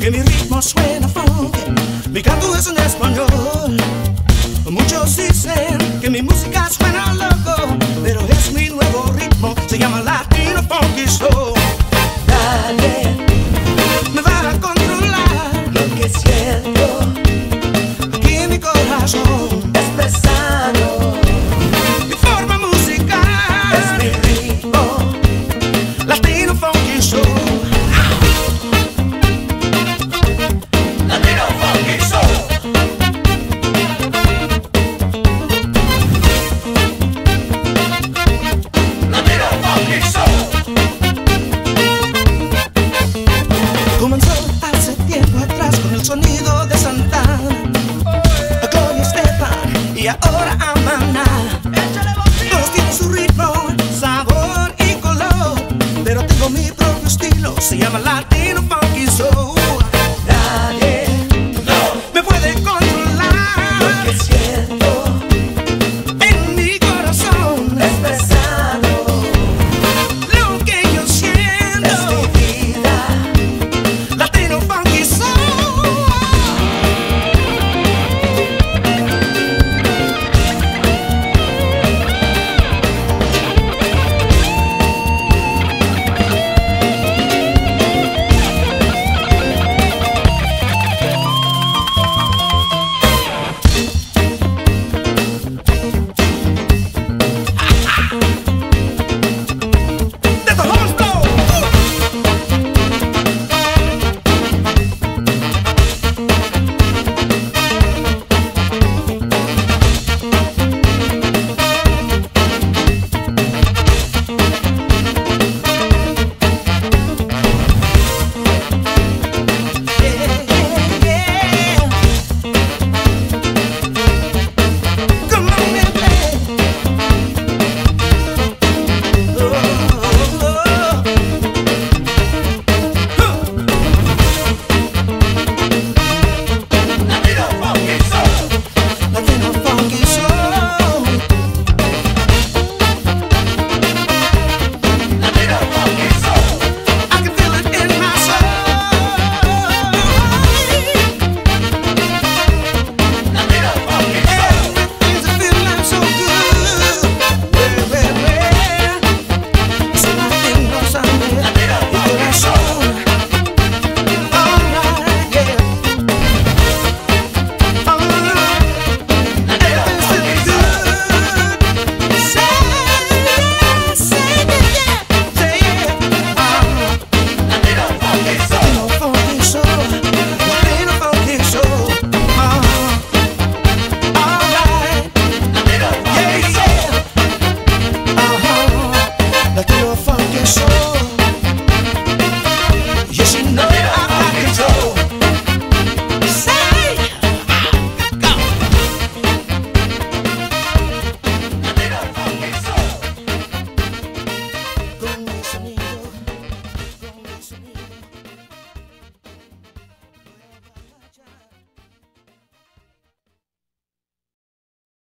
que mi ritmo suena funk, mi canto es en español. Muchos dicen que mi música suena loco, el sonido de Santana, Gloria Estefan y ahora Amanda. Todos tienen su ritmo, sabor y color, pero tengo mi propio estilo, se llama Soul.